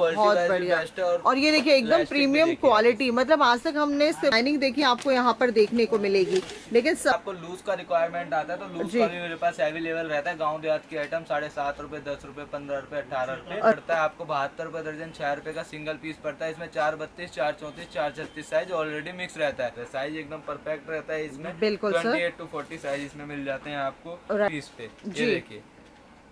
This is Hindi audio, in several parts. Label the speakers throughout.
Speaker 1: बहुत बढ़िया। और, और ये देखिए एकदम प्रीमियम क्वालिटी मतलब आज तक हमने लाइनिंग देखी आपको यहाँ पर देखने को मिलेगी। लेकिन
Speaker 2: सब आपको लूज का रिक्वायरमेंट आता है तो लूज का भी मेरे पास अवेलेबल रहता है। गाँव देहात की आइटम साढ़े सात रूपए दस रूपए पंद्रह रूपए अठारह रूपए पड़ता है। आपको बहत्तर रूपए दर्जन छह रूपए का सिंगल पीस पड़ता है। इसमें चार बत्तीस चार चौतीस चार छत्तीस साइज़ ऑलरेडी मिक्स रहता है। साइज़ एकदम परफेक्ट रहता है इसमें।
Speaker 1: बिल्कुल
Speaker 2: twenty eight to forty size इसमें मिल जाते हैं आपको पीस पे। देखिए।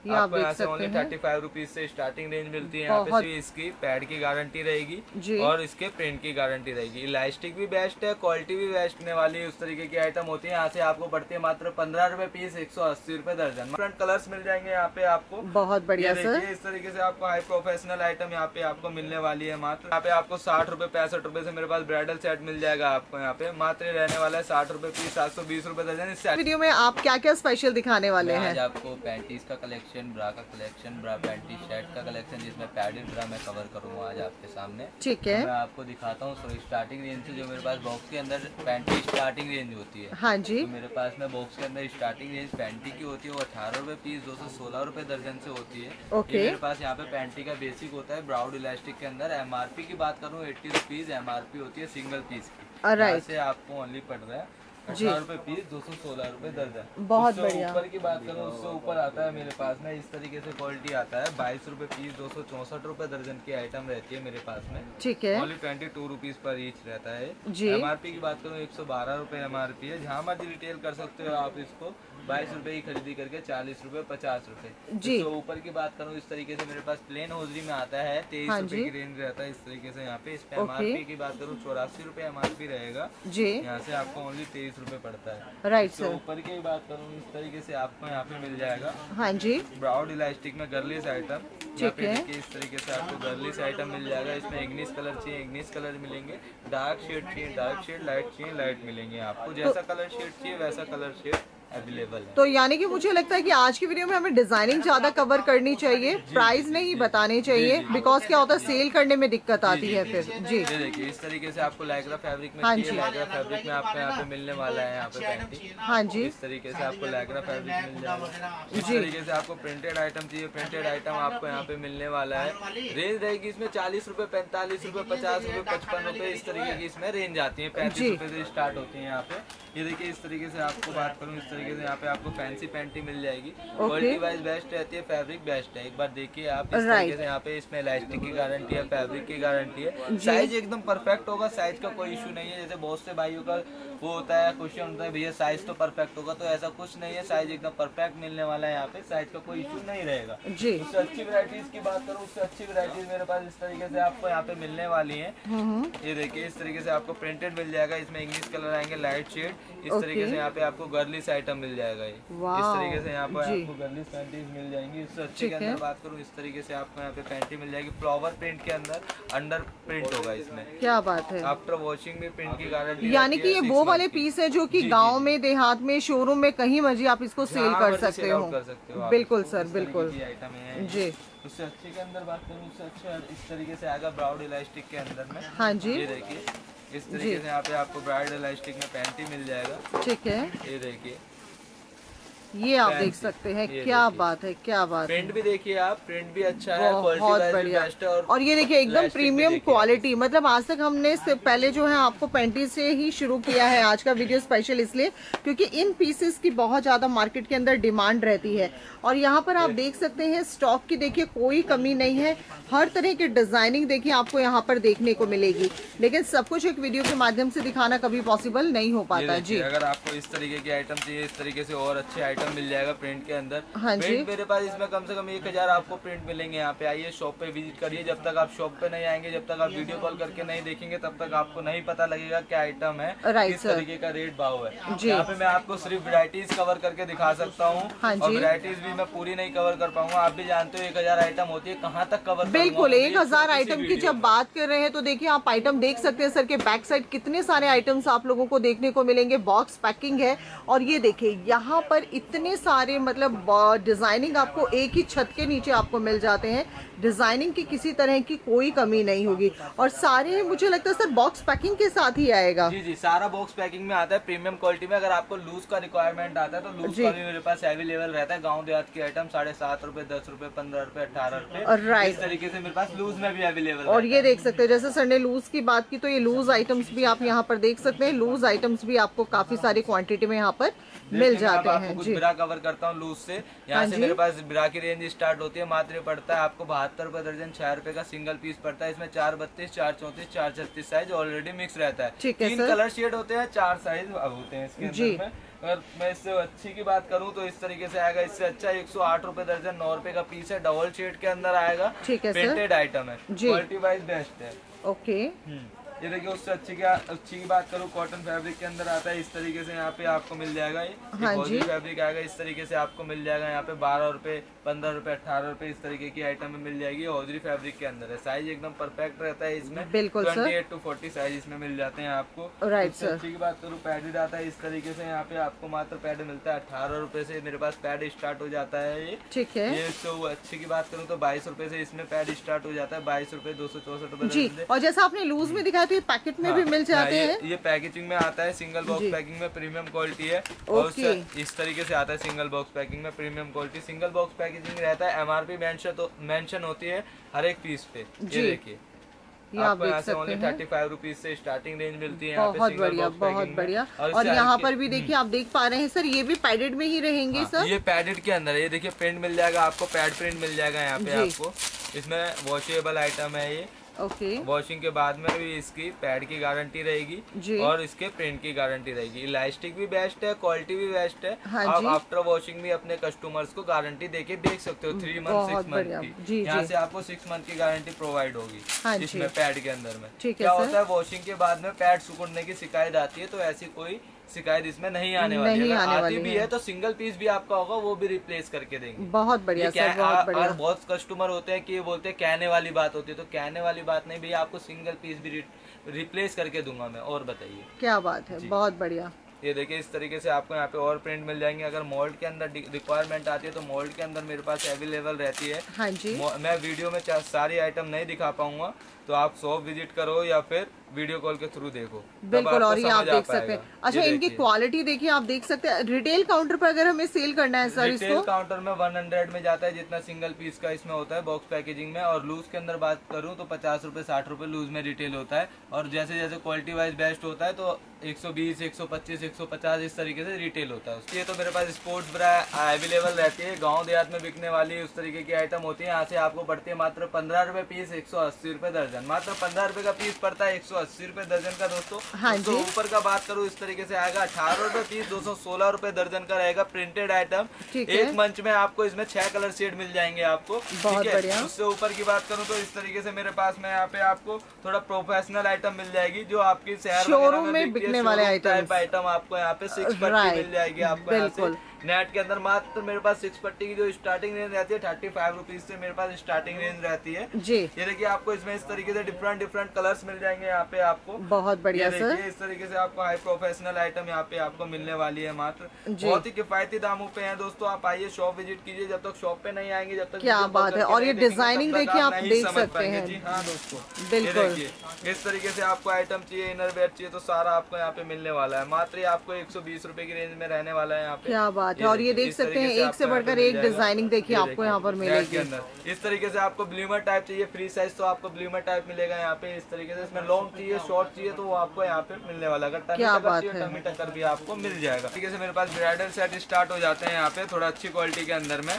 Speaker 1: ये आप देख सकते हैं।
Speaker 2: थर्टी फाइव रुपीज़ से स्टार्टिंग रेंज मिलती है यहाँ पे इसकी पैड की गारंटी रहेगी और इसके प्रिंट की गारंटी रहेगी। इलास्टिक भी बेस्ट है क्वालिटी भी बेस्ट वाली उस तरीके की आइटम होती है। यहाँ से आपको है मात्र पंद्रह रूपए पीस एक सौ अस्सी रूपए दर्जन। डिफरेंट कलर्स मिल जाएँगे यहाँ पे आपको।
Speaker 1: बहुत बढ़िया सर
Speaker 2: इस तरीके से आपको हाई प्रोफेशनल आइटम यहाँ पे आपको मिलने वाली है मात्र। यहाँ पे आपको साठ रूपए पैंसठ रूपए से मेरे पास ब्राइडल सेट मिल जाएगा आपको यहाँ पे। मात्र रहने वाला है साठ रूपए पीस सात सौ बीस रूपए दर्जन। इस
Speaker 1: वीडियो में आप क्या क्या स्पेशल दिखाने वाले हैं?
Speaker 2: आपको पैंतीस का कलेक्शन ब्रा का collection collection bra panty shirt का कलेक्शन जिसमें पैडेड ब्रा मैं कवर करूँगा आज आपके सामने।
Speaker 1: ठीक है।
Speaker 2: मैं आपको दिखाता हूँ सो स्टार्टिंग रेंज से जो मेरे पास बॉक्स के अंदर पैंटी स्टार्टिंग रेंज होती है।
Speaker 1: हाँ जी।
Speaker 2: तो मेरे पास में बॉक्स के अंदर स्टार्टिंग रेंज पैंटी की होती है वो अठारह रुपए पीस दो सौ सोलह रुपए दर्जन से होती है।
Speaker 1: ओके।
Speaker 2: मेरे पास यहाँ पे पैंटी का बेसिक होता है ब्राउड इलास्टिक के अंदर। एमआरपी की बात करूँ एट्टी रुपीज़ एमआरपी होती है सिंगल पीस की। से आपको ओनली पड़ रहा है। अठारह रुपए पीस दो सौ सोलह रूपए दर्जन।
Speaker 1: बहुत बढ़िया।
Speaker 2: ऊपर की बात करूँ उससे ऊपर आता है मेरे पास में इस तरीके से क्वालिटी आता है। बाईस रूपए पीस दो सौ चौसठ रूपए दर्जन की आइटम रहती है मेरे पास में।
Speaker 1: ठीक है।
Speaker 2: ओनली ट्वेंटी टू रूपीज पर ईच रहता है। एम आर पी की बात करूँ एक सौ बारह रूपए एम है। जहाँ मर्ज़ी रिटेल कर सकते हो आप इसको। बाईस रूपए की खरीदी करके चालीस रूपए पचास रूपए। जी। तो ऊपर की बात करूँ इस तरीके से मेरे पास प्लेन होजरी में आता है तेईस हाँ रूपए की रेंज रहता है इस तरीके से यहाँ पे। इस पे एम आर पी की बात करूँ चौरासी रूपए एम रहेगा। जी। यहाँ से आपको ओनली तेईस रूपए पड़ता है।
Speaker 1: राइट
Speaker 2: तो ऊपर की बात करूँ इस तरीके से आपको यहाँ पे मिल जाएगा।
Speaker 1: हाँ जी।
Speaker 2: ब्राउड इलास्टिक में गर्लिस आइटम ठीक है। इस तरीके से आपको गर्लिस आइटम मिल जाएगा। इसमें इग्निस कलर चाहिए इग्निस कलर मिलेंगे। डार्क शेड चाहिए डार्क शेड लाइट चाहिए लाइट मिलेंगे आपको। जैसा कलर शेड चाहिए वैसा कलर शेड अवेलेबल है।
Speaker 1: तो यानी कि मुझे लगता है कि आज की वीडियो में हमें डिज़ाइनिंग ज़्यादा कवर करनी चाहिए प्राइस नहीं बताने चाहिए बिकॉज़ क्या होता है सेल करने में दिक्कत आती है फिर। जी
Speaker 2: देखिए इस तरीके से आपको लाइक्रा फैब्रिक में हाँ जी। लाइक्रा फैब्रिक में आपको यहाँ पे मिलने वाला है यहाँ पे
Speaker 1: हाँ जी।
Speaker 2: इस तरीके से आपको लाइक्रा फैब्रिक मिल जाएगा। इस तरीके से आपको प्रिंटेड आइटम चाहिए प्रिंटेड आइटम आपको यहाँ पे मिलने वाला है। रेंज रहेगी इसमें चालीस रूपए पैंतालीस रूपए पचास रूपए पचपन रूपए इस तरीके की इसमें रेंज आती है। पैंतीस रूपए से स्टार्ट होती है यहाँ पे। ये देखिए इस तरीके से आपको बात करूँ इस तरीके से यहाँ पे आपको फैंसी पेंटी मिल जाएगी। क्वालिटी वाइज बेस्ट रहती है फैब्रिक बेस्ट है। एक बार देखिए आप इस तरीके से यहाँ पे इसमें इलास्टिक की गारंटी है फैब्रिक की गारंटी है। साइज़ एकदम परफेक्ट होगा साइज़ का कोई इशू नहीं है। जैसे बहुत से भाइयों का वो होता है क्वेश्चन होता है भैया साइज़ तो परफेक्ट होगा। तो ऐसा कुछ नहीं है साइज़ एकदम परफेक्ट मिलने वाला है यहाँ पे। साइज़ का कोई इशू नहीं रहेगा। जी। उससे अच्छी वेराइटीज की बात करूँ उससे अच्छी वेराइटीज मेरे पास इस तरीके से आपको यहाँ पे मिलने वाली है। हम्म। ये देखिए इस तरीके से आपको प्रिंटेड मिल जाएगा। इसमें इंग्लिश कलर आएँगे लाइट शेड इस okay. तरीके से यहाँ पे आपको गर्लिस आइटम मिल जाएगा ये। इस तरीके से यहाँ पर आपको गर्लिस पैंटीज मिल जाएँगी। इससे अच्छे के अंदर बात करूँ इस तरीके से आपको यहाँ पे पैंटी मिल जाएगी। फ्लावर प्रिंट के अंदर अंडर प्रिंट होगा इसमें।
Speaker 1: क्या बात है।
Speaker 2: आफ्टर वॉशिंग में प्रिंट की गारंटी
Speaker 1: यानी कि ये वो वाले पीस है जो कि गाँव में देहात में शोरूम में कहीं मर्ज़ी आप इसको सेल कर सकते हो। बिल्कुल सर बिल्कुल।
Speaker 2: आइटम है। जी। उससे अच्छे के अंदर बात करूँ उससे अच्छा इस तरीके से आएगा ब्राउड इलास्टिक के अंदर में।
Speaker 1: हाँ जी।
Speaker 2: देखिए। इस तरीके से यहाँ पे आपको ब्राइडल इलास्टिक में पैंटी मिल जाएगा।
Speaker 1: ठीक है।
Speaker 2: ये देखिए।
Speaker 1: ये आप देख सकते हैं क्या बात है क्या बात
Speaker 2: प्रिंट भी देखिए आप प्रिंट भी अच्छा है बहुत बढ़िया।
Speaker 1: और, और ये देखिए एकदम प्रीमियम क्वालिटी मतलब आज तक हमने पहले जो है आपको पेंटी से ही शुरू किया है आज का वीडियो स्पेशल इसलिए क्योंकि इन पीसेस की बहुत ज़्यादा मार्केट के अंदर डिमांड रहती है। और यहाँ पर आप देख सकते हैं स्टॉक की देखिए कोई कमी नहीं है। हर तरह की डिज़ाइनिंग देखिए आपको यहाँ पर देखने को मिलेगी। लेकिन सब कुछ एक वीडियो के माध्यम से दिखाना कभी पॉसिबल नहीं हो पाता जी।
Speaker 2: अगर आपको इस तरीके की आइटम चाहिए इस तरीके से और अच्छे आइटम आइटम मिल जाएगा प्रिंट के अंदर। हाँ प्रिंट मेरे पास इसमें कम से कम एक हज़ार आपको प्रिंट मिलेंगे यहाँ पे। आइए शॉप पे विज़िट करिए। जब तक आप शॉप पे नहीं आएँगे जब तक आप वीडियो कॉल करके नहीं देखेंगे तब तक आपको नहीं पता लगेगा क्या आइटम है किस तरीके का रेट भाव है। यहाँ पे मैं आपको सिर्फ़ वेराइटीज कवर करके दिखा सकता हूँ। हाँ और वेराइटीज भी मैं पूरी नहीं कवर कर पाऊँगा। आप भी जानते हो एक हज़ार आइटम होती है कहाँ तक कवर
Speaker 1: बिल्कुल एक हज़ार आइटम की जब बात कर रहे हैं तो देखिए आप आइटम देख सकते हैं सर के बैक साइड कितने सारे आइटम्स आप लोगों को देखने को मिलेंगे। बॉक्स पैकिंग है। और ये देखिए यहाँ पर इतने सारे मतलब मतलब डिज़ाइनिंग आपको एक ही छत के नीचे आपको मिल जाते हैं। डिज़ाइनिंग की किसी तरह की कोई कमी नहीं होगी। और सारे मुझे लगता है सर बॉक्स पैकिंग के साथ ही आएगा।
Speaker 2: जी जी सारा बॉक्स पैकिंग में आता है प्रीमियम क्वालिटी में। अगर आपको लूज का रिक्वायरमेंट आता है तो लूज का भी मेरे पास अवेलेबल रहता है। गाँव देहात की आइटम साढ़े सात रूपए दस रूपए पंद्रह रूपए अठारह रूपए।
Speaker 1: राइट
Speaker 2: तरीके से मेरे पास लूज में भी अवेलेबल
Speaker 1: और ये देख सकते हैं जैसे सर ने लूज की बात की तो ये लूज आइटम्स भी आप यहाँ पर देख सकते हैं। लूज आइटम्स भी आपको काफ़ी सारी क्वांटिटी में यहाँ पर मिल जाते हैं।
Speaker 2: कुछ बिरा कवर करता हूँ लूज से। यहाँ
Speaker 1: हाँ
Speaker 2: से मेरे पास बिरा की रेंज स्टार्ट होती है मात्र पड़ता है आपको बहत्तर रूपए दर्जन छह रुपए का सिंगल पीस पड़ता है। इसमें चार बत्तीस चार चौतीस चार छत्तीस साइज़ ऑलरेडी मिक्स रहता है। तीन कलर शेड होते हैं चार साइज़ होते हैं इसके अंदर में। अगर मैं इससे अच्छी की बात करूँ तो इस तरीके से आएगा। इससे अच्छा एक सौ आठ रूपए दर्जन नौ रुपए का पीस है। डबल शेड के अंदर आएगा। प्रिंटेड आइटम है। क्वालिटी वाइज बेस्ट है।
Speaker 1: ओके
Speaker 2: ये देखिए उससे अच्छी क्या अच्छी की बात करूँ कॉटन फैब्रिक के अंदर आता है। इस तरीके से यहाँ पे आपको मिल जाएगा ये। हाँ फैब्रिक आएगा इस तरीके से आपको मिल जाएगा। यहाँ पे बारह रुपए पंद्रह रुपए अठारह रुपए इस तरीके की आइटम में मिल जाएगी हौजरी फैब्रिक के अंदर है। साइज़ एकदम परफेक्ट रहता है इसमें।
Speaker 1: बिल्कुल
Speaker 2: twenty eight to forty size इसमें मिल जाते हैं आपको।
Speaker 1: राइट सर
Speaker 2: अच्छी की बात करूँ पैडेड आता है इस तरीके से। यहाँ पे आपको मात्र पैड मिलता है अठारह रुपए से। मेरे पास पैड स्टार्ट हो जाता है ये।
Speaker 1: ठीक है।
Speaker 2: ये तो अच्छी की बात करूँ तो बाईस रुपए से इसमें पैड स्टार्ट हो जाता है। बाईस रुपए दो सौ चौसठ रुपए
Speaker 1: और जैसा आपने लूज में दिखाया तो ये पैकेट में भी मिल जाते
Speaker 2: हैं ये पैकेजिंग में आता है। सिंगल बॉक्स पैकिंग में प्रीमियम क्वालिटी है। और इस तरीके से आता है सिंगल बॉक्स पैकिंग में premium quality single box packaging रहता है एमआरपी मेंशन तो मेंशन होती है हर एक पीस पे। ये देखिए। आपको यहाँ से ओनली थर्टी फाइव रुपीज़ से स्टार्टिंग रेंज मिलती है
Speaker 1: बहुत बढ़िया बहुत बढ़िया। और यहाँ पर भी देखिए आप देख पा रहे हैं सर ये भी पैडेड में ही रहेंगे हाँ, सर।
Speaker 2: ये पैडेड के अंदर है। ये देखिए प्रिंट मिल जाएगा आपको पैड प्रिंट मिल जाएगा यहाँ पे आपको। इसमें वॉशेबल आइटम है ये।
Speaker 1: ओके
Speaker 2: वॉशिंग के बाद में भी इसकी पैड की गारंटी रहेगी और इसके प्रिंट की गारंटी रहेगी। इलास्टिक भी बेस्ट है क्वालिटी भी बेस्ट है। हाँ आप आफ्टर वॉशिंग भी अपने कस्टमर्स को गारंटी देके देख सकते हो थ्री मंथ सिक्स मंथ की। यहाँ से आपको सिक्स मंथ की गारंटी प्रोवाइड होगी हाँ इसमें पैड के अंदर में। क्या होता है वॉशिंग के बाद में पैड सुकुड़ने की शिकायत आती है तो ऐसी कोई शिकायत इसमें नहीं आने वाली नहीं आने आती वाली भी है। है तो सिंगल पीस भी आपका होगा वो भी रिप्लेस करके देंगे।
Speaker 1: बहुत बढ़िया सर बहुत बढ़िया।
Speaker 2: और बहुत कस्टमर होते हैं कि बोलते हैं कहने वाली बात होती है। तो कहने वाली बात नहीं भैया आपको सिंगल पीस भी रिप्लेस करके दूँगा मैं और बताइए।
Speaker 1: क्या बात है बहुत बढ़िया।
Speaker 2: ये देखिए इस तरीके से आपको यहाँ पे और प्रिंट मिल जाएँगे। अगर मोल्ड के अंदर रिक्वायरमेंट आती है तो मोल्ड के अंदर मेरे पास अवेलेबल रहती है।
Speaker 1: हाँ जी।
Speaker 2: मैं वीडियो में सारी आइटम नहीं दिखा पाऊँगा। तो आप शॉप विज़िट करो या फिर वीडियो कॉल के थ्रू देखो
Speaker 1: बिल्कुल और ये आप देख सकते हैं। अच्छा इनकी क्वालिटी देखिए आप देख सकते हैं। रिटेल काउंटर पर अगर हमें सेल करना है सर
Speaker 2: रिटेल काउंटर में वन हंड्रेड में जाता है जितना सिंगल पीस का इसमें होता है बॉक्स पैकेजिंग में। और लूज के अंदर बात करूँ तो पचास रूपए साठ रूपए लूज में रिटेल होता है। और जैसे जैसे क्वालिटी वाइज बेस्ट होता है तो 120, 125, 150 इस तरीके से रिटेल होता है ये तो मेरे पास स्पोर्ट्स ब्रा अवेलेबल रहती है गाँव देहात में बिकने वाली उस तरीके की आइटम होती है। यहाँ से आपको पड़ती है मात्र पंद्रह रुपए पीस एक सौ अस्सी रुपए दर्जन। मात्र पंद्रह रुपए का पीस पड़ता है एक सौ अस्सी रूपए दर्जन का दोस्तों। हाँ तो ऊपर का बात करूँ इस तरीके से आएगा। अठारह रुपए पीस दो सौ सोलह रूपए दर्जन का रहेगा प्रिंटेड आइटम एक मंच में आपको इसमें छह कलर शेड मिल जाएँगे आपको। ठीक है? उससे ऊपर की बात करूँ तो इस तरीके से मेरे पास में यहाँ पे आपको थोड़ा प्रोफेशनल आइटम मिल जाएगी जो आपकी शहर
Speaker 1: में बिकने वाले आइटम
Speaker 2: आइटम आपको यहाँ पे सिक्स मिल जाएगी आपको नेट के अंदर मात्र मेरे पास सिक्स पट्टी की जो स्टार्टिंग रेंज रहती है थर्टी फाइव रुपीज़ से मेरे पास स्टार्टिंग रेंज रहती है।
Speaker 1: जी।
Speaker 2: ये देखिए आपको इसमें इस तरीके से डिफरेंट डिफरेंट कलर्स मिल जाएँगे यहाँ पे आपको।
Speaker 1: बहुत बढ़िया सर
Speaker 2: इस तरीके से आपको हाई प्रोफेशनल आइटम यहाँ पे आपको मिलने वाली है मात्र। बहुत ही किफायती दामों पे है दोस्तों आप आइए शॉप विज़िट कीजिए जब तक शॉप पे नहीं आएँगे जब तक
Speaker 1: क्या बात है। और ये डिज़ाइनिंग देखिए आप देख सकते हैं।
Speaker 2: जी हाँ दोस्तों।
Speaker 1: बिल्कुल।
Speaker 2: इस तरीके से आपको आइटम चाहिए इनर वेयर चाहिए तो सारा आपको यहाँ पे मिलने वाला है। मात्र आपको एक सौ बीस रूपए की रेंज में रहने वाला है यहाँ पे।
Speaker 1: क्या बात है। और ये देख सकते सकते हैं एक से बढ़कर एक डिज़ाइनिंग देखिए आपको यहाँ पर मिलेगी।
Speaker 2: इस तरीके से आपको ब्लूमर टाइप चाहिए फ्री साइज़ तो आपको ब्लूमर टाइप मिलेगा यहाँ पे। इस तरीके से इसमें लॉन्ग चाहिए शॉर्ट चाहिए तो वो आपको यहाँ पे मिलने वाला। अगर क्या बात है। टमी टक्कर भी आपको मिल जाएगा। ठीक है मेरे पास ब्राइडल सेट स्टार्ट हो जाते हैं यहाँ पे थोड़ा अच्छी क्वालिटी के अंदर में।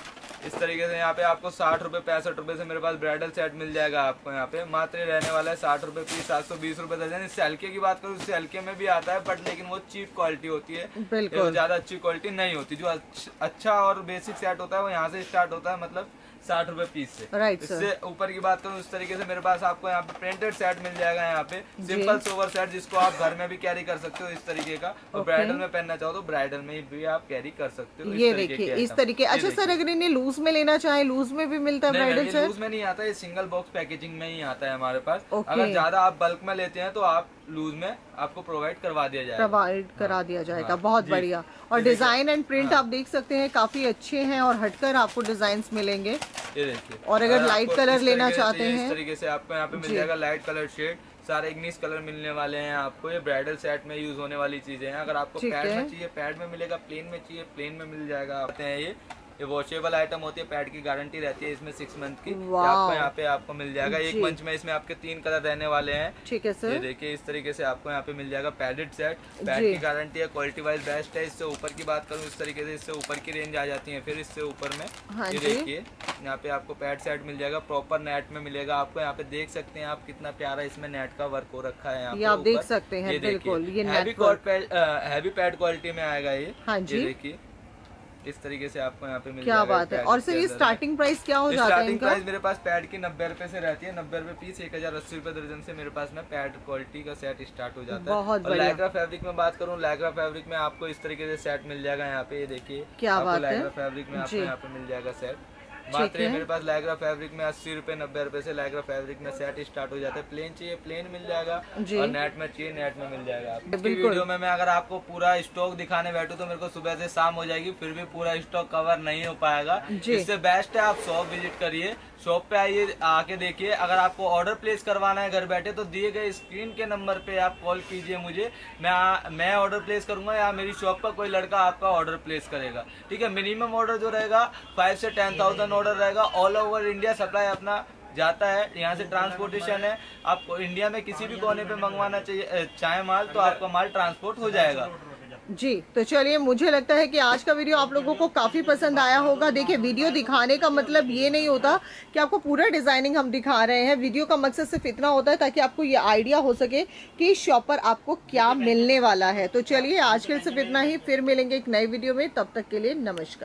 Speaker 2: इस तरीके से यहाँ पे आपको साठ रुपये पैंसठ रुपये से मेरे पास ब्राइडल सेट मिल जाएगा आपको यहाँ पे। मात्र रहने वाला है साठ रुपये पीस सात सौ बीस रुपये दर्जन। इससे हल्के की बात करूँ इससे हल्के में भी आता है बट लेकिन वो चीप क्वालिटी होती है। ज़्यादा अच्छी क्वालिटी नहीं होती। जो अच्छा और बेसिक सेट होता है वो यहाँ से स्टार्ट होता है मतलब साठ रुपए पीस से।
Speaker 1: राइट
Speaker 2: इससे ऊपर की बात करूँ इस तरीके से मेरे पास आपको यहाँ पे प्रिंटेड सेट मिल जाएगा यहाँ पे। सिंपल सोवर सेट जिसको आप घर में भी कैरी कर सकते हो इस तरीके का। और ब्राइडल में पहनना चाहो तो ब्राइडल में भी आप कैरी कर सकते हो
Speaker 1: ये देखिए इस तरीके अच्छा सर अगर इन्हें लूज में लेना चाहे लूज में भी मिलता है ब्राइडल
Speaker 2: लूज में नहीं आता है सिंगल बॉक्स पैकेजिंग में ही आता है हमारे पास। अगर ज़्यादा आप बल्क में लेते हैं तो आप लूज में आपको प्रोवाइड करवा दिया जाएगा।
Speaker 1: प्रोवाइड करा दिया जाएगा।
Speaker 2: हाँ,
Speaker 1: बहुत बढ़िया। और डिज़ाइन एंड प्रिंट
Speaker 2: हाँ।
Speaker 1: आप देख सकते हैं काफ़ी अच्छे हैं और हटकर आपको डिज़ाइन मिलेंगे।
Speaker 2: ये देखिए।
Speaker 1: और अगर लाइट कलर लेना चाहते हैं?
Speaker 2: इस तरीके से आपको यहाँ पे मिल जाएगा लाइट कलर शेड सारे इग्निस कलर मिलने वाले हैं आपको। ये ब्राइडल सेट में यूज़ होने वाली चीज़ें हैं। अगर आपको पैड में चाहिए पैड में मिलेगा प्लेन में चाहिए प्लेन में मिल जाएगा। आते हैं ये ये वॉशेबल आइटम होती है पैड की गारंटी रहती है इसमें सिक्स मंथ की। आपको यहाँ पे आपको मिल जाएगा। एक मंच में इसमें आपके तीन कलर रहने वाले हैं।
Speaker 1: ठीक है
Speaker 2: ये
Speaker 1: सर
Speaker 2: देखिए इस तरीके से आपको यहाँ पे मिल जाएगा पैडेड सेट पैड की गारंटी है क्वालिटी वाइज बेस्ट है। इससे ऊपर की बात करूँ इस तरीके से इससे ऊपर की रेंज आ जाती है फिर इससे ऊपर में।
Speaker 1: हाँ
Speaker 2: ये देखिए यहाँ पे आपको पैड सेट मिल जाएगा। प्रॉपर नेट में मिलेगा आपको। यहाँ पे देख सकते हैं आप कितना प्यारा इसमें नेट का वर्क हो रखा है यहाँ
Speaker 1: आप देख सकते हैं, बिल्कुल, ये
Speaker 2: हैवी पैड क्वालिटी में आएगा ये।
Speaker 1: हाँ
Speaker 2: ये। देखिए। इस तरीके से आपको यहाँ पे मिल
Speaker 1: क्या बात है। और सर ये स्टार्टिंग प्राइस क्या हो जाता है
Speaker 2: स्टार्टिंग प्राइस मेरे पास पैड की नब्बे रुपए से रहती है। नब्बे रुपए पीस एक हज़ार अस्सी रुपए दर्जन से मेरे पास में पैड क्वालिटी का सेट स्टार्ट हो जाता है।
Speaker 1: बहुत
Speaker 2: और। लैग्रा फैब्रिक में बात करूँ लैग्रा फैब्रिक में आपको इस तरीके से सेट मिल जाएगा यहाँ पे ये देखिए।
Speaker 1: क्या बात है?
Speaker 2: लैग्रा फैब्रिक में आपको यहाँ पे मिल जाएगा सेट बात रही मेरे पास लाइग्रा फैब्रिक में अस्सी रुपए नब्बे रुपए से लैग्रा फैब्रिक में सेट स्टार्ट हो जाता है। प्लेन चाहिए प्लेन मिल जाएगा और नेट में चाहिए नेट में मिल जाएगा आपको। वीडियो में मैं अगर आपको पूरा स्टॉक दिखाने बैठू तो मेरे को सुबह से शाम हो जाएगी फिर भी पूरा स्टॉक कवर नहीं हो पाएगा। इससे बेस्ट है आप शॉप विज़िट करिए। शॉप पे आइए आके देखिए। अगर आपको ऑर्डर प्लेस करवाना है घर बैठे तो दिए गए स्क्रीन के नंबर पे आप कॉल कीजिए मुझे। मैं मैं ऑर्डर प्लेस करूँगा या मेरी शॉप पर कोई लड़का आपका ऑर्डर प्लेस करेगा। ठीक है मिनिमम ऑर्डर जो रहेगा फाइव से टेन थाउज़ेंड ऑर्डर रहेगा। ऑल ओवर इंडिया सप्लाई अपना जाता है। यहाँ से ट्रांसपोर्टेशन है। आपको इंडिया में किसी भी कोने पे मंगवाना चाहिए चाहे माल तो आपका माल ट्रांसपोर्ट हो जाएगा।
Speaker 1: जी तो चलिए, मुझे लगता है कि आज का वीडियो आप लोगों को काफ़ी पसंद आया होगा। देखिए वीडियो दिखाने का मतलब ये नहीं होता कि आपको पूरा डिज़ाइनिंग हम दिखा रहे हैं। वीडियो का मकसद सिर्फ़ इतना होता है ताकि आपको ये आइडिया हो सके कि इस शॉप पर आपको क्या मिलने वाला है। तो चलिए, आज के सिर्फ़ इतना ही। फिर मिलेंगे एक नई वीडियो में। तब तक के लिए नमस्कार।